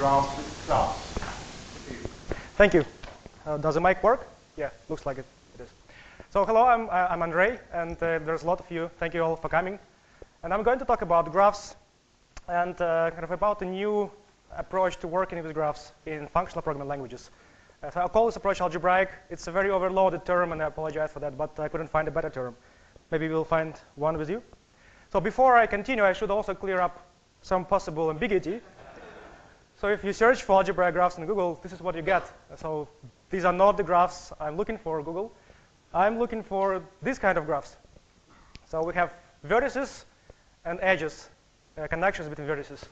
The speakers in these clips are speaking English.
class. Thank you. Uh, does the mic work? Yeah, looks like it, it is. So hello, I'm, uh, I'm Andrey, and uh, there's a lot of you. Thank you all for coming. And I'm going to talk about graphs and uh, kind of about a new approach to working with graphs in functional programming languages. Uh, so I'll call this approach algebraic. It's a very overloaded term, and I apologize for that, but I couldn't find a better term. Maybe we'll find one with you. So before I continue, I should also clear up some possible ambiguity. So if you search for algebraic graphs in Google, this is what you get. So these are not the graphs I'm looking for Google. I'm looking for this kind of graphs. So we have vertices and edges, uh, connections between vertices.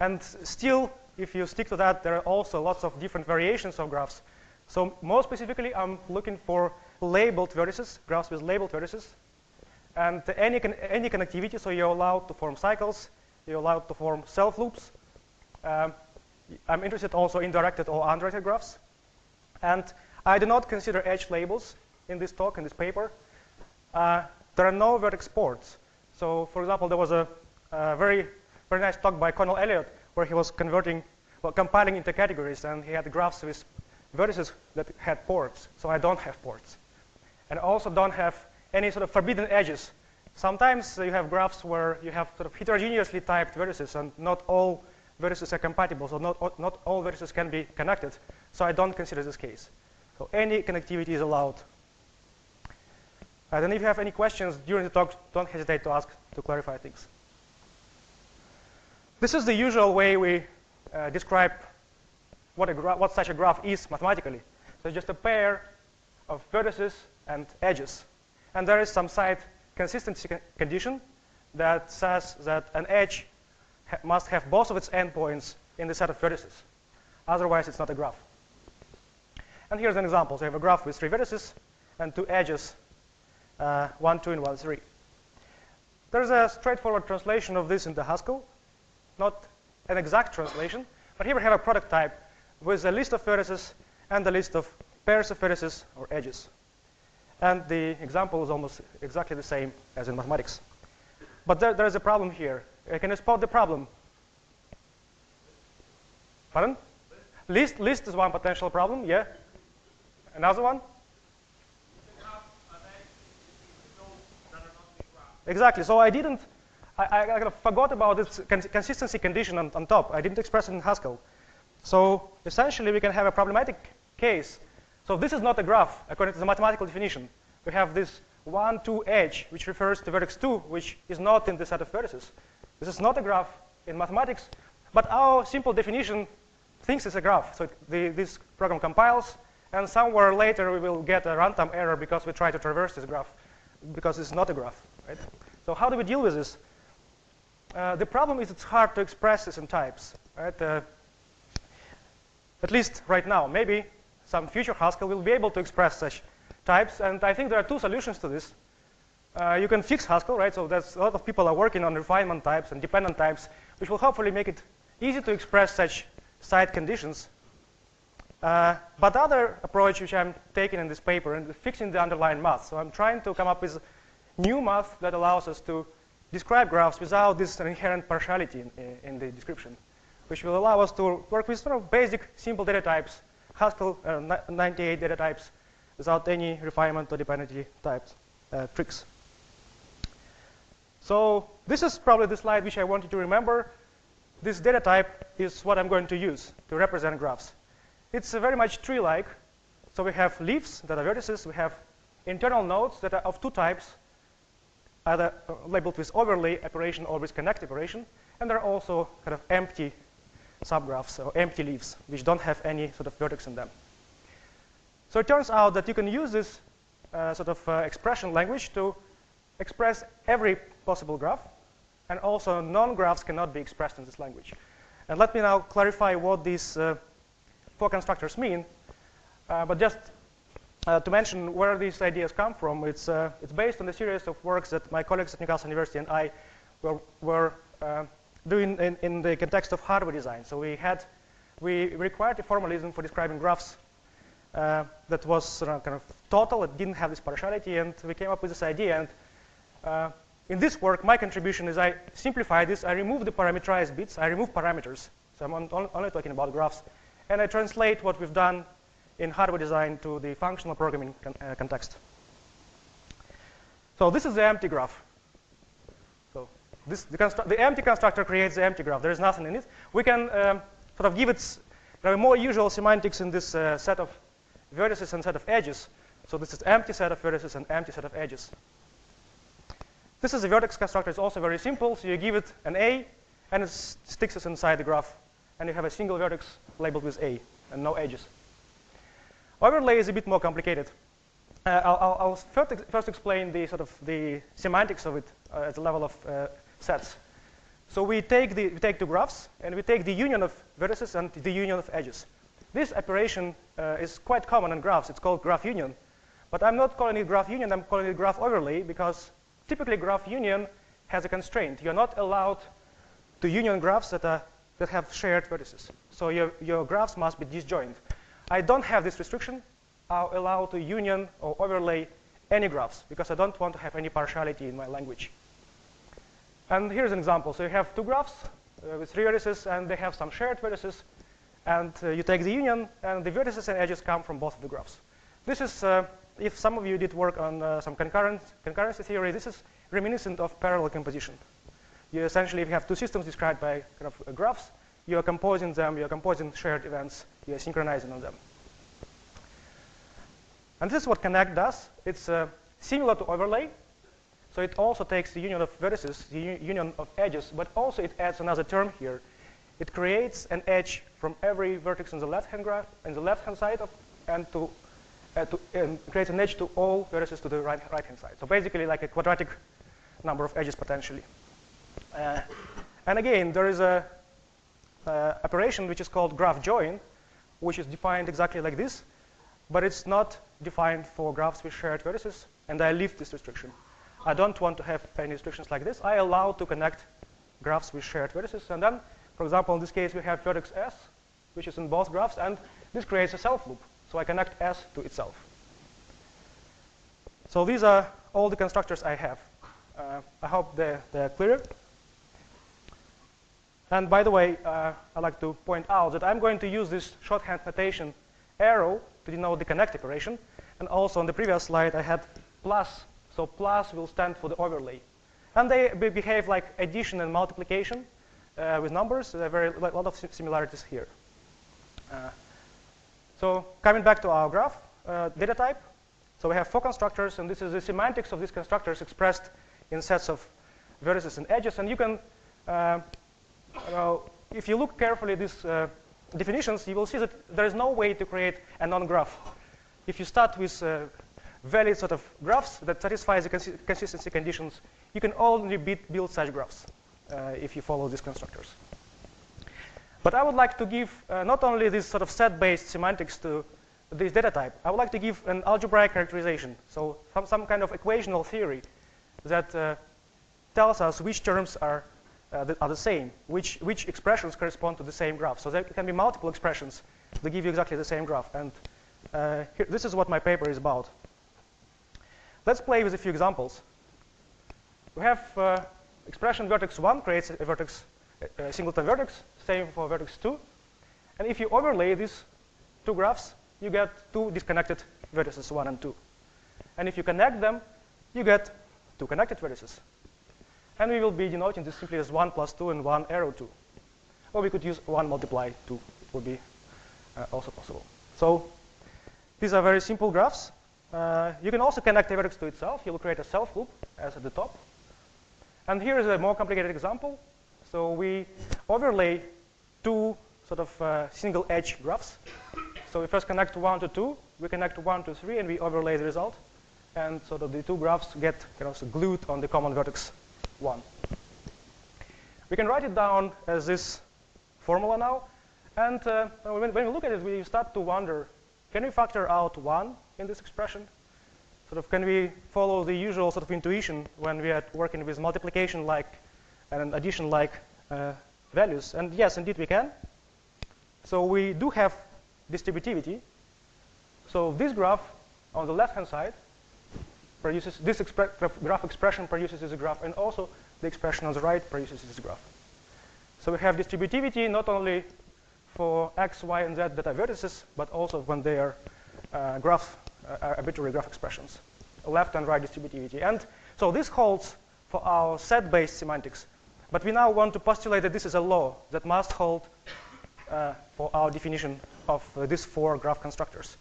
And still, if you stick to that, there are also lots of different variations of graphs. So more specifically, I'm looking for labeled vertices, graphs with labeled vertices. And any, con any connectivity, so you're allowed to form cycles, you're allowed to form self loops. Um, I'm interested also in directed or undirected graphs. And I do not consider edge labels in this talk, in this paper. Uh, there are no vertex ports. So for example, there was a, a, very, very nice talk by Conal Elliott where he was converting, well, compiling into categories, and he had graphs with vertices that had ports. So I don't have ports. And I also don't have any sort of forbidden edges. Sometimes you have graphs where you have sort of heterogeneously typed vertices, and not all vertices are compatible, so not, not all vertices can be connected. So I don't consider this case. So any connectivity is allowed. And then if you have any questions during the talk, don't hesitate to ask to clarify things. This is the usual way we uh, describe what, a what such a graph is mathematically. So just a pair of vertices and edges. And there is some side consistency condition that says that an edge ha must have both of its endpoints in the set of vertices. Otherwise, it's not a graph. And here's an example. So you have a graph with three vertices and two edges, uh, 1, 2, and 1, 3. There's a straightforward translation of this into Haskell, not an exact translation, but here we have a product type with a list of vertices and a list of pairs of vertices or edges. And the example is almost exactly the same as in mathematics. But there, there's a problem here. Can you spot the problem? Pardon? List, list is one potential problem, yeah. Another one? Exactly. So I didn't, I, I, kind of forgot about this consistency condition on, on top. I didn't express it in Haskell. So essentially, we can have a problematic case. So this is not a graph, according to the mathematical definition. We have this 1, 2 edge, which refers to vertex 2, which is not in the set of vertices. This is not a graph in mathematics, but our simple definition thinks it's a graph. So the, this program compiles, and somewhere later we will get a runtime error because we try to traverse this graph, because it's not a graph. Right? So how do we deal with this? Uh, the problem is it's hard to express this in types. Right? Uh, at least right now. Maybe some future Haskell will be able to express such types, and I think there are two solutions to this. Uh, you can fix Haskell, right? So there's a lot of people are working on refinement types and dependent types, which will hopefully make it easy to express such side conditions. Uh, but the other approach which I'm taking in this paper is fixing the underlying math. So I'm trying to come up with new math that allows us to describe graphs without this inherent partiality in, in the description, which will allow us to work with sort of basic simple data types, Haskell uh, 98 data types, without any refinement or dependency types uh, tricks. So this is probably the slide which I want you to remember. This data type is what I'm going to use to represent graphs. It's very much tree-like. So we have leaves that are vertices. We have internal nodes that are of two types, either uh, labeled with overlay operation or with connect operation. And there are also kind of empty subgraphs or empty leaves, which don't have any sort of vertex in them. So it turns out that you can use this uh, sort of uh, expression language to express every possible graph, and also non-graphs cannot be expressed in this language. And let me now clarify what these uh, four constructors mean. Uh, but just uh, to mention where these ideas come from, it's, uh, it's based on a series of works that my colleagues at Newcastle University and I were, were uh, doing in, in, the context of hardware design. So we had, we required a formalism for describing graphs uh, that was kind of total, it didn't have this partiality, and we came up with this idea. And uh, in this work, my contribution is I simplify this, I remove the parameterized bits, I remove parameters So I'm on, on, only talking about graphs. And I translate what we've done in hardware design to the functional programming con uh, context. So this is the empty graph. So this, the, the, empty constructor creates the empty graph. There is nothing in it. We can um, sort of give it there are more usual semantics in this uh, set of vertices and set of edges. So this is empty set of vertices and empty set of edges. This is a vertex constructor. It's also very simple. So you give it an A, and it sticks it inside the graph. And you have a single vertex labeled with A and no edges. Overlay is a bit more complicated. Uh, I'll, I'll, first, first, explain the sort of the semantics of it uh, at the level of uh, sets. So we take, the, we take two graphs, and we take the union of vertices and the union of edges. This operation uh, is quite common in graphs. It's called graph union. But I'm not calling it graph union. I'm calling it graph overlay because typically graph union has a constraint. You're not allowed to union graphs that, are, that have shared vertices. So your, your graphs must be disjoint. I don't have this restriction. I'll allow to union or overlay any graphs because I don't want to have any partiality in my language. And here's an example. So you have two graphs uh, with three vertices, and they have some shared vertices. And uh, you take the union, and the vertices and edges come from both of the graphs. This is, uh, if some of you did work on uh, some concurrent, concurrency theory, this is reminiscent of parallel composition. You essentially, if you have two systems described by kind of uh, graphs, you are composing them, you are composing shared events, you are synchronizing on them. And this is what Connect does. It's uh, similar to overlay. So it also takes the union of vertices, the union of edges, but also it adds another term here. It creates an edge from every vertex in the left-hand graph, in the left-hand side, of, and to, uh, to creates an edge to all vertices to the right, right-hand side. So basically like a quadratic number of edges potentially. Uh, and again, there is a uh, operation which is called graph join, which is defined exactly like this, but it's not defined for graphs with shared vertices, and I leave this restriction. I don't want to have any restrictions like this. I allow to connect graphs with shared vertices, and then, for example, in this case, we have vertex S, which is in both graphs, and this creates a self loop. So I connect S to itself. So these are all the constructors I have. Uh, I hope they're, they're clear. And by the way, uh, I'd like to point out that I'm going to use this shorthand notation arrow to denote the connect operation. And also on the previous slide, I had plus. So plus will stand for the overlay. And they behave like addition and multiplication uh, with numbers. There are very, a lot of similarities here. So coming back to our graph, uh, data type. So we have four constructors, and this is the semantics of these constructors expressed in sets of vertices and edges. And you can uh, if you look carefully at these uh, definitions, you will see that there is no way to create a non-graph. If you start with uh, valid sort of graphs that satisfy the cons consistency conditions, you can only build such graphs uh, if you follow these constructors. But I would like to give uh, not only this sort of set-based semantics to this data type, I would like to give an algebraic characterization, so some, some kind of equational theory that uh, tells us which terms are uh, are the same, which, which expressions correspond to the same graph. So there can be multiple expressions that give you exactly the same graph. And uh, here, this is what my paper is about. Let's play with a few examples. We have uh, expression vertex 1 creates a vertex, a singleton vertex, same for vertex 2. And if you overlay these two graphs, you get two disconnected vertices 1 and 2. And if you connect them, you get two connected vertices. And we will be denoting this simply as 1 plus 2 and 1 arrow 2. Or we could use 1 multiply 2. It would be uh, also possible. So these are very simple graphs. Uh, you can also connect a vertex to itself. You will create a self loop as at the top. And here is a more complicated example. So we overlay two sort of uh, single edge graphs. So we first connect 1 to 2, we connect 1 to 3, and we overlay the result. And so that the two graphs get kind of glued on the common vertex 1. We can write it down as this formula now. And uh, when, when, we look at it, we start to wonder, can we factor out 1 in this expression? Sort of, can we follow the usual sort of intuition when we are working with multiplication-like and addition-like uh, values? And yes, indeed we can. So we do have distributivity. So this graph on the left-hand side produces this graph expression produces this graph, and also the expression on the right produces this graph. So we have distributivity not only for x, y, and z are vertices, but also when they are uh, graph, uh, arbitrary graph expressions, left and right distributivity. And so this holds for our set-based semantics. But we now want to postulate that this is a law that must hold uh, for our definition of uh, these four graph constructors.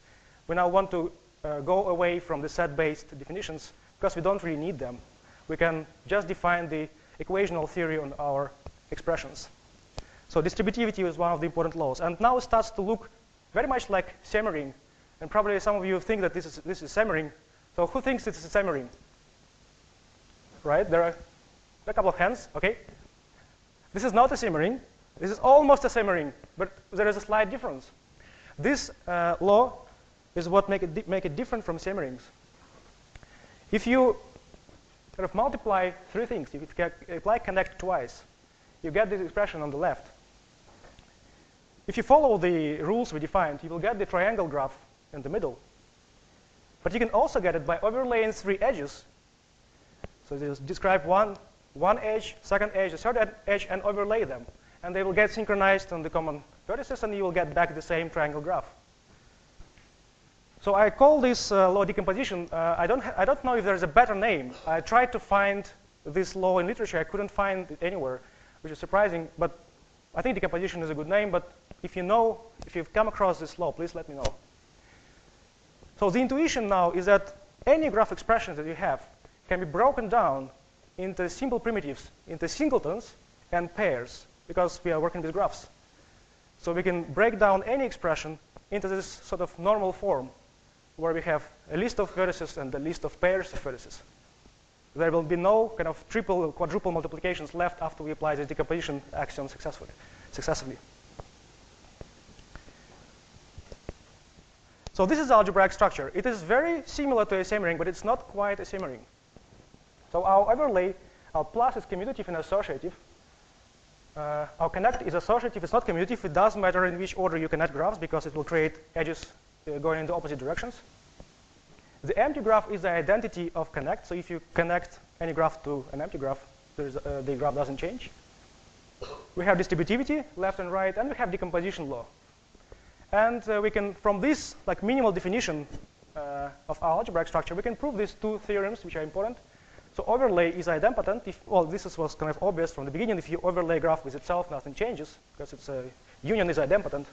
We now want to uh, go away from the set-based definitions because we don't really need them. We can just define the equational theory on our expressions. So distributivity is one of the important laws. And now it starts to look very much like semiring. And probably some of you think that this is, this is semiring. So who thinks is semiring? Right, there are a couple of hands, okay? This is not a semiring. This is almost a semiring, but there is a slight difference. This uh, law is what make it, make it different from semirings. If you kind of multiply three things, if you apply connect twice, you get this expression on the left. If you follow the rules we defined, you will get the triangle graph in the middle. But you can also get it by overlaying three edges. So just describe one, one edge, second edge, a third edge, and overlay them. And they will get synchronized on the common vertices, and you will get back the same triangle graph. So I call this uh, law decomposition. Uh, I, don't I don't know if there's a better name. I tried to find this law in literature. I couldn't find it anywhere, which is surprising. But I think decomposition is a good name. But if you know, if you've come across this law, please let me know. So the intuition now is that any graph expression that you have can be broken down into simple primitives, into singletons and pairs, because we are working with graphs. So we can break down any expression into this sort of normal form where we have a list of vertices and a list of pairs of vertices. There will be no kind of triple or quadruple multiplications left after we apply the decomposition axiom successfully. successfully. So this is algebraic structure. It is very similar to a semiring, but it's not quite a semiring. So our overlay, our plus is commutative and associative. Uh, our connect is associative, it's not commutative. It does matter in which order you connect graphs because it will create edges uh, going in the opposite directions. The empty graph is the identity of connect. So if you connect any graph to an empty graph, uh, the graph doesn't change. We have distributivity, left and right, and we have decomposition law. And uh, we can, from this like minimal definition uh, of our algebraic structure, we can prove these two theorems, which are important. So overlay is idempotent. Well, this was kind of obvious from the beginning. If you overlay graph with itself, nothing changes because it's a union is idempotent.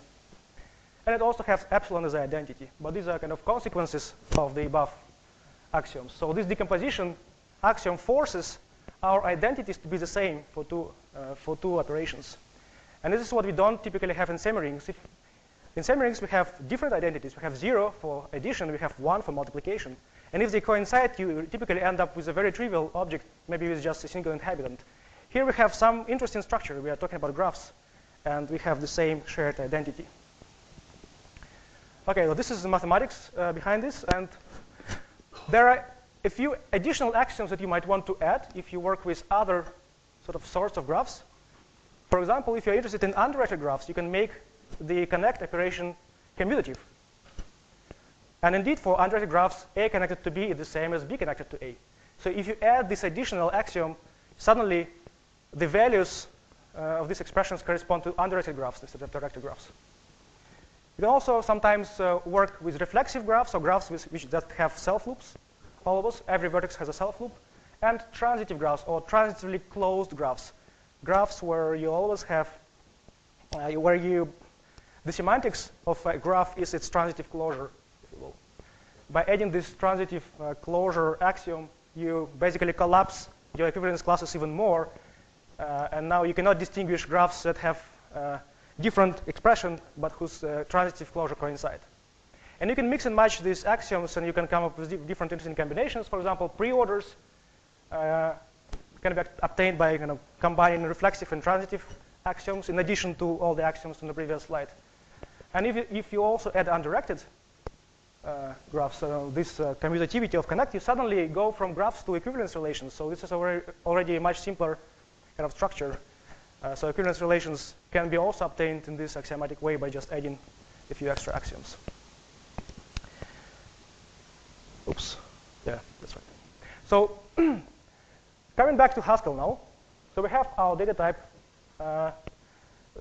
And it also has epsilon as identity. But these are kind of consequences of the above axioms. So this decomposition axiom forces our identities to be the same for two, uh, for two operations. And this is what we don't typically have in semirings. If in semirings, we have different identities. We have zero for addition, we have one for multiplication. And if they coincide, you typically end up with a very trivial object, maybe with just a single inhabitant. Here we have some interesting structure. We are talking about graphs, and we have the same shared identity. Okay, well, this is the mathematics uh, behind this, and there are a few additional axioms that you might want to add if you work with other sort of sorts of graphs. For example, if you're interested in undirected graphs, you can make the connect operation commutative. And indeed, for undirected graphs, A connected to B is the same as B connected to A. So if you add this additional axiom, suddenly the values uh, of these expressions correspond to undirected graphs instead of directed graphs. You can also sometimes uh, work with reflexive graphs or graphs with, which that have self loops. All of us, every vertex has a self loop. And transitive graphs or transitively closed graphs. Graphs where you always have, uh, where you, the semantics of a graph is its transitive closure. By adding this transitive uh, closure axiom, you basically collapse your equivalence classes even more. Uh, and now you cannot distinguish graphs that have uh, different expression, but whose uh, transitive closure coincide. And you can mix and match these axioms, and you can come up with different interesting combinations. For example, preorders uh, can be obtained by kind of combining reflexive and transitive axioms in addition to all the axioms in the previous slide. And if you, if you also add undirected graphs, uh, this uh, commutativity of connect, you suddenly go from graphs to equivalence relations. So this is already, a much simpler kind of structure uh, so equivalence relations can be also obtained in this axiomatic way by just adding a few extra axioms. Oops. Yeah, that's right. So coming back to Haskell now. So we have our data type. Uh,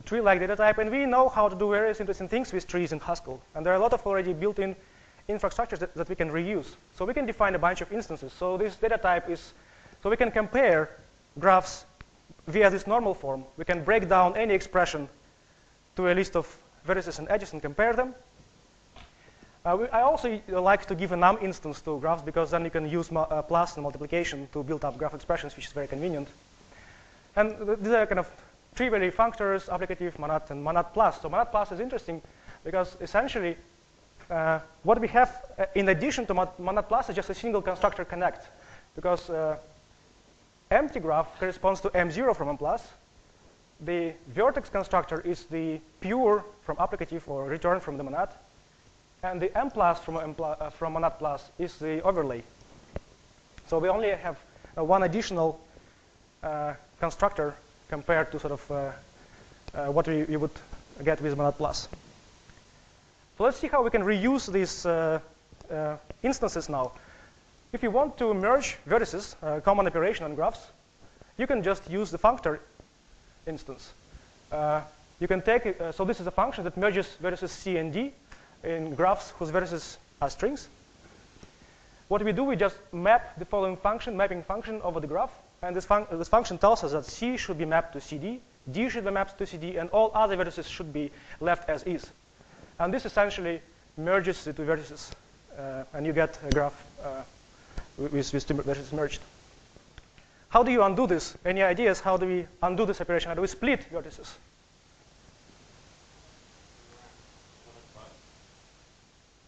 tree-like data type, and we know how to do various interesting things with trees in Haskell. And there are a lot of already built-in infrastructures that, that we can reuse. So we can define a bunch of instances. So this data type is, so we can compare graphs via this normal form. We can break down any expression to a list of vertices and edges and compare them. Uh, we, I also like to give a num instance to graphs because then you can use uh, plus and multiplication to build up graph expressions, which is very convenient. And th these are kind of trivially functors, applicative, monad, and monad plus. So monad plus is interesting because essentially uh, what we have uh, in addition to monad plus is just a single constructor connect because uh, empty graph corresponds to mzero from m plus. The vertex constructor is the pure from applicative or return from the monad. And the m plus from, m plus, uh, from monad plus is the overlay. So we only have uh, one additional uh, constructor compared to sort of what we, we, would get with monad plus. So let's see how we can reuse these uh, uh instances now. If you want to merge vertices, uh, common operation on graphs, you can just use the functor instance. Uh, you can take, so this is a function that merges vertices C and D in graphs whose vertices are strings. What we do, we just map the following function, mapping function over the graph. And this, this function tells us that C should be mapped to CD, D should be mapped to CD, and all other vertices should be left as is. And this essentially merges the two vertices, uh, and you get a graph uh, with, with two vertices merged. How do you undo this? Any ideas? How do we undo this operation? How do we split vertices?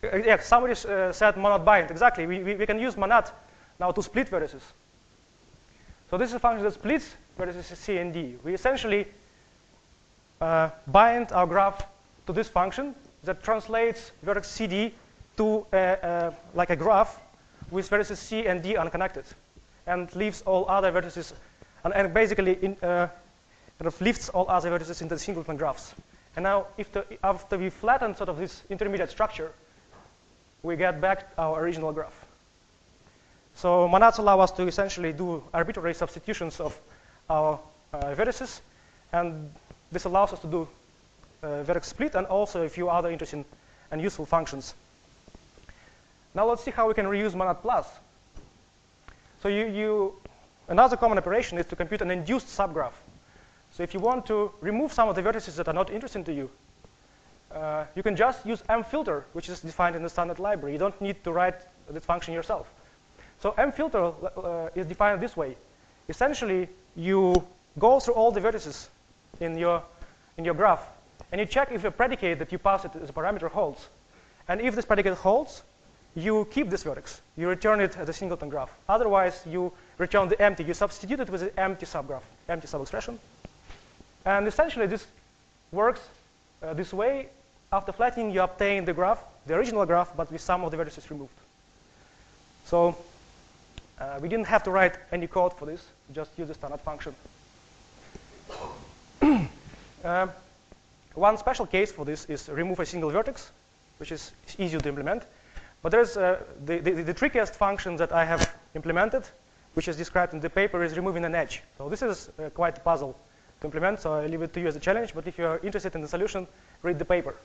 Uh, yeah, somebody uh, said monad bind. Exactly. We, we, we, can use monad now to split vertices. So this is a function that splits vertices C and D. We essentially uh, bind our graph to this function that translates vertex CD to a, like a graph with vertices C and D unconnected and leaves all other vertices and, and basically in, uh, of lifts all other vertices into singleton graphs. And now if the, after we flatten sort of this intermediate structure, we get back our original graph. So monads allow us to essentially do arbitrary substitutions of our uh, vertices, and this allows us to do uh, vertex split and also a few other interesting and useful functions. Now let's see how we can reuse monad plus. So you, you, another common operation is to compute an induced subgraph. So if you want to remove some of the vertices that are not interesting to you, uh, you can just use mfilter, which is defined in the standard library. You don't need to write this function yourself. So mfilter uh, is defined this way. Essentially, you go through all the vertices in your, in your graph, and you check if the predicate that you pass it as a parameter holds. And if this predicate holds, you keep this vertex. You return it as a singleton graph. Otherwise, you return the empty. You substitute it with the empty subgraph, empty subexpression. And essentially, this works uh, this way after flattening, you obtain the graph, the original graph, but with some of the vertices removed. So uh, we didn't have to write any code for this, We just use the standard function. uh, one special case for this is remove a single vertex, which is easy to implement. But there's uh, the, the, the, trickiest function that I have implemented, which is described in the paper, is removing an edge. So this is uh, quite a puzzle to implement, so I leave it to you as a challenge. But if you're interested in the solution, read the paper.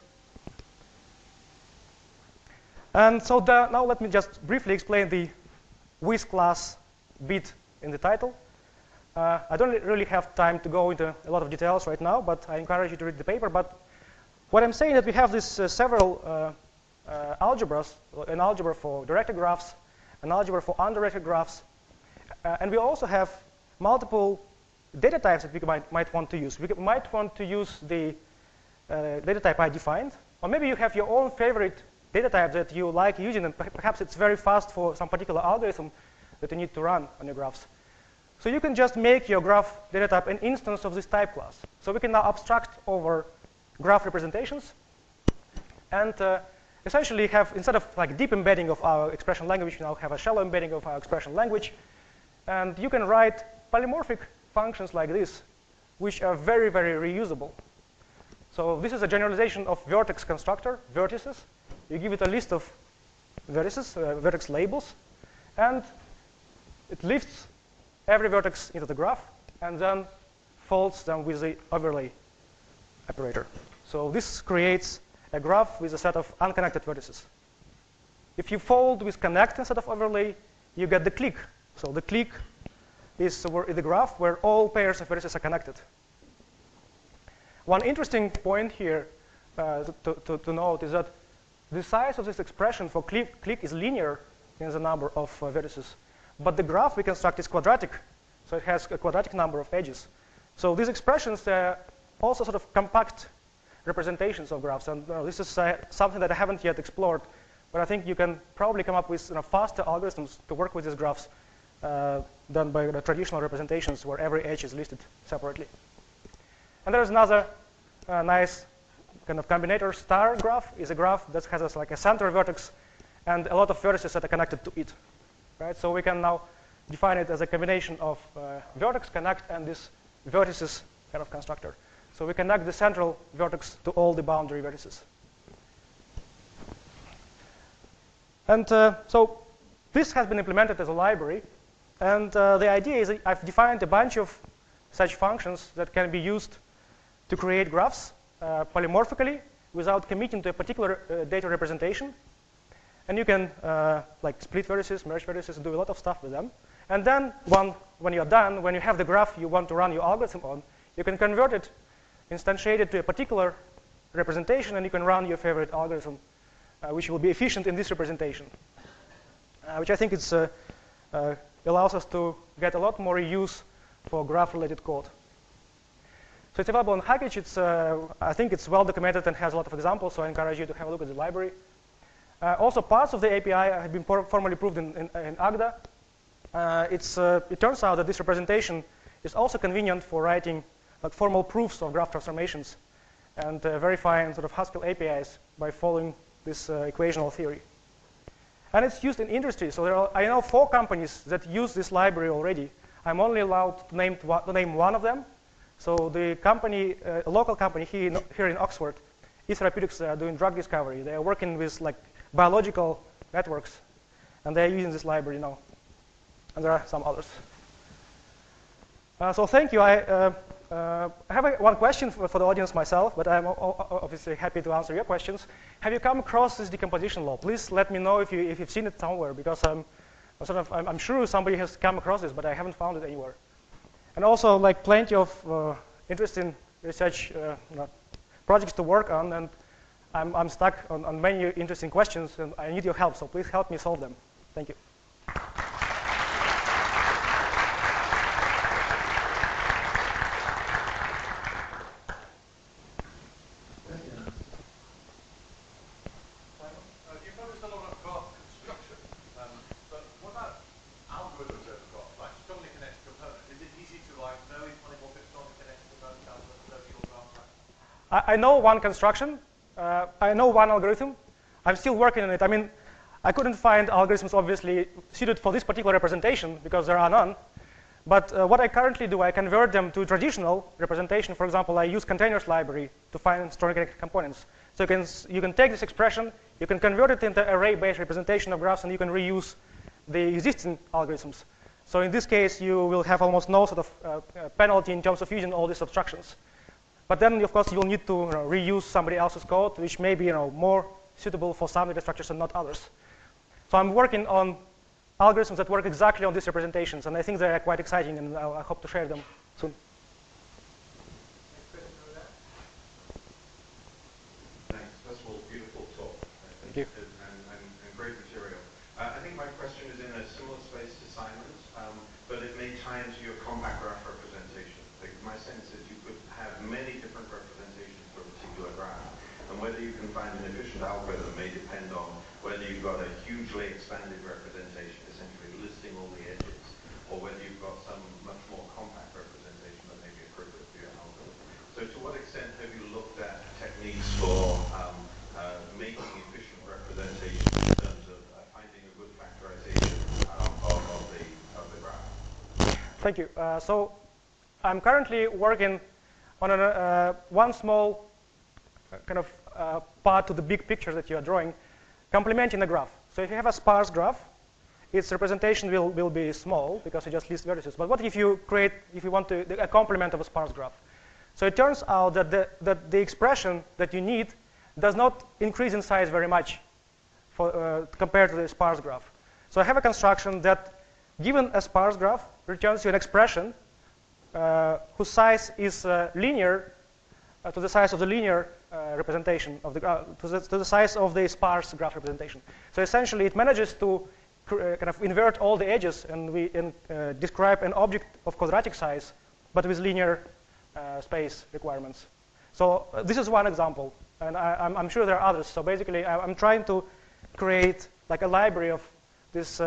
And so the, now let me just briefly explain the with class bit in the title. Uh, I don't really have time to go into a lot of details right now, but I encourage you to read the paper. But what I'm saying is that we have these uh, several uh, uh algebras, an algebra for directed graphs, an algebra for undirected graphs, uh, and we also have multiple data types that we might, might want to use. We might want to use the data type I defined, or maybe you have your own favorite data type that you like using, and perhaps it's very fast for some particular algorithm that you need to run on your graphs. So you can just make your graph data type an instance of this type class. So we can now abstract over graph representations and uh, essentially have, instead of like deep embedding of our expression language, we now have a shallow embedding of our expression language. And you can write polymorphic functions like this, which are very, very reusable. So this is a generalization of vertex constructor, vertices, you give it a list of vertices, uh, vertex labels, and it lifts every vertex into the graph and then folds them with the overlay operator. So this creates a graph with a set of unconnected vertices. If you fold with connect instead of overlay, you get the clique. So the clique is the graph where all pairs of vertices are connected. One interesting point here uh, to, to, to, note is that the size of this expression for clique, is linear in the number of uh, vertices. But the graph we construct is quadratic. So it has a quadratic number of edges. So these expressions are also sort of compact representations of graphs. And uh, this is uh, something that I haven't yet explored. But I think you can probably come up with you know, faster algorithms to work with these graphs uh, than by the traditional representations where every edge is listed separately. And there's another uh, nice kind of combinator star graph is a graph that has a, like a center vertex and a lot of vertices that are connected to it. Right? So we can now define it as a combination of uh, vertex connect and this vertices kind of constructor. So we connect the central vertex to all the boundary vertices. And uh, so this has been implemented as a library. And uh, the idea is that I've defined a bunch of such functions that can be used to create graphs uh, polymorphically without committing to a particular uh, data representation. And you can uh, like split vertices, merge vertices, and do a lot of stuff with them. And then one, when you're done, when you have the graph you want to run your algorithm on, you can convert it, instantiate it to a particular representation, and you can run your favorite algorithm, uh, which will be efficient in this representation, uh, which I think it's, uh, uh, allows us to get a lot more use for graph-related code. So it's available on Hackage. It's, uh, I think it's well documented and has a lot of examples, so I encourage you to have a look at the library. Also, parts of the API have been formally proved in, in, in Agda, uh, uh, it turns out that this representation is also convenient for writing like formal proofs of graph transformations and uh, verifying sort of Haskell APIs by following this uh, equational theory. And it's used in industry. So there are, I know four companies that use this library already. I'm only allowed to name, to name one of them. So the company, uh, a local company here in, here in Oxford, E Therapeutics, are doing drug discovery. They are working with like biological networks, and they are using this library now and there are some others. Uh, so thank you. I, uh, uh, I have a, one question for, for, the audience myself, but I'm obviously happy to answer your questions. Have you come across this decomposition law? Please let me know if, you, if you've seen it somewhere, because I'm, I'm sort of, I'm, I'm, sure somebody has come across this, but I haven't found it anywhere. And also, like, plenty of uh, interesting research uh, projects to work on, and I'm, I'm stuck on, on many interesting questions, and I need your help, so please help me solve them. Thank you. Uh, I, know one construction. Uh, I know one algorithm. I'm still working on it. I mean, I couldn't find algorithms obviously suited for this particular representation because there are none. But uh, what I currently do, I convert them to traditional representation. For example, I use containers library to find strongly connected components. So you can, you can take this expression, you can convert it into array-based representation of graphs, and you can reuse the existing algorithms. So in this case, you will have almost no sort of uh, uh penalty in terms of using all these abstractions. But then, of course, you'll need to you know, reuse somebody else's code, which may be you know, more suitable for some data structures and not others. So I'm working on algorithms that work exactly on these representations, and I think they're quite exciting, and I hope to share them soon. Thanks. First of all, beautiful talk. Thank you. And, and, and great material. Uh, I think my question is in a similar space to Simon's, um, but it may tie into your compact graph representation. Like my sense is have many different representations for a particular graph. And whether you can find an efficient algorithm may depend on whether you've got a hugely expanded representation, essentially listing all the edges, or whether you've got some much more compact representation that may be appropriate for your algorithm. So to what extent have you looked at techniques for um, uh, making efficient representation in terms of uh, finding a good factorization um, of, of, the, of the graph? Thank you. Uh, so I'm currently working on a, uh, one small uh, kind of uh, part to the big picture that you are drawing, complementing a graph. So if you have a sparse graph, its representation will, will be small because you just list vertices. But what if you create, if you want to, a complement of a sparse graph? So it turns out that the, that the expression that you need does not increase in size very much for, uh, compared to the sparse graph. So I have a construction that, given a sparse graph, returns you an expression uh, whose size is uh, linear uh, to the size of the linear uh, representation of the to the, to the size of the sparse graph representation. So essentially, it manages to uh, kind of invert all the edges and we uh, describe an object of quadratic size, but with linear uh, space requirements. So this is one example, and I, am sure there are others. So basically, I, am trying to create like a library of this,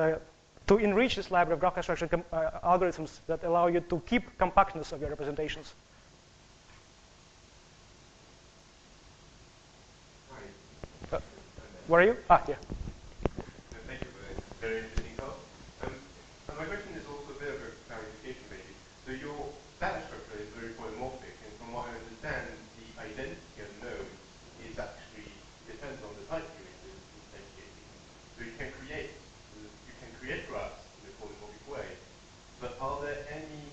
to enrich this library of graph construction uh, algorithms that allow you to keep compactness of your representations. Uh, where are you? Ah, yeah. Thank you for this very interesting talk. Um, my question is also a bit of a clarification, maybe. So your data structure is very polymorphic, and from what I understand, the identity of node is actually depends on the type you're instantiating. So you can create you can create graphs in a polymorphic way, but are there any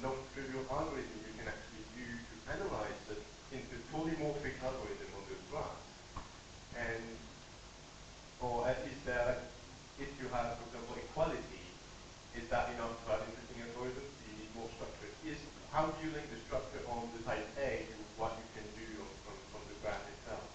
non-trivial algorithms you can actually use to analyze the into polymorphic algorithm on those graphs? And or is there, if you have, for example, equality, is that enough to have interesting algorithms? Do you need more structure? Is how do you link the structure on the type A to what you can do on, from, from the graph itself?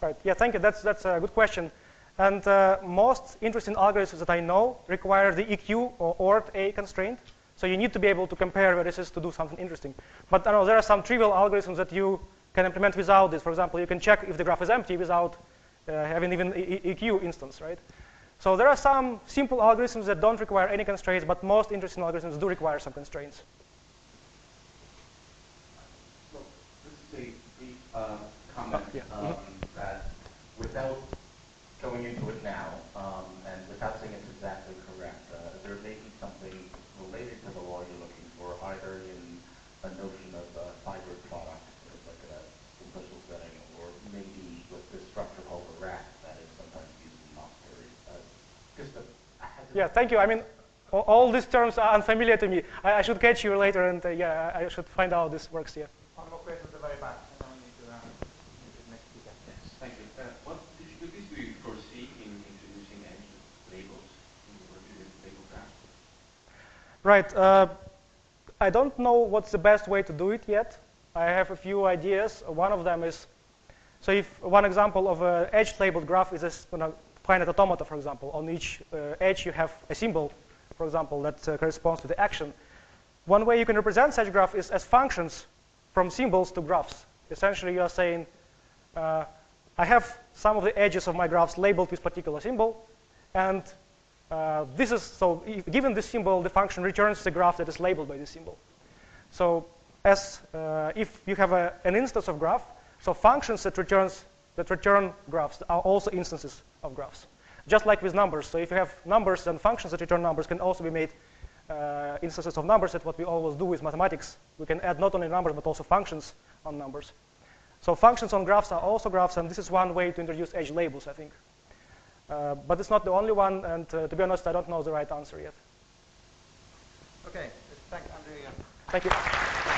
Right. Yeah. Thank you. That's that's a good question. And uh, most interesting algorithms that I know require the EQ or Ord A constraint. So you need to be able to compare vertices to do something interesting. But I know there are some trivial algorithms that you can implement without this. For example, you can check if the graph is empty without uh, having even e EQ instance, right? So there are some simple algorithms that don't require any constraints, but most interesting algorithms do require some constraints. So this is a brief uh, comment yeah. mm -hmm. Without going into it now, um, and without saying it's exactly correct, uh, there may be something related to the law you're looking for, either in a notion of a fiber product, like a simple setting, or maybe with this structure called a rack that is sometimes used in mock. Uh, just a, yeah, thank you. I mean, all these terms are unfamiliar to me. I, I should catch you later, and uh, yeah, I should find out how this works here. One more question at the very back, and then we need to uh, next speaker. Yes, thank you. Uh, what difficulties do you foresee in introducing edge labels in order to label graphs? Right. Uh, I don't know what's the best way to do it yet. I have a few ideas. One of them is, so if one example of an edge-labeled graph is a finite automata, for example. On each uh, edge you have a symbol, for example, that uh, corresponds to the action. One way you can represent such graph is as functions from symbols to graphs. Essentially, you are saying, uh, I have some of the edges of my graphs labeled with particular symbol, and uh, this is, so given this symbol, the function returns the graph that is labeled by this symbol. So as uh, if you have a, an instance of graph, so functions that returns that return graphs are also instances of graphs. Just like with numbers. So if you have numbers, then functions that return numbers can also be made uh, instances of numbers. That's what we always do with mathematics. We can add not only numbers, but also functions on numbers. So functions on graphs are also graphs, and this is one way to introduce edge labels, I think. Uh, but it's not the only one, and uh, to be honest, I don't know the right answer yet. Okay, thank Andrea. Thank you.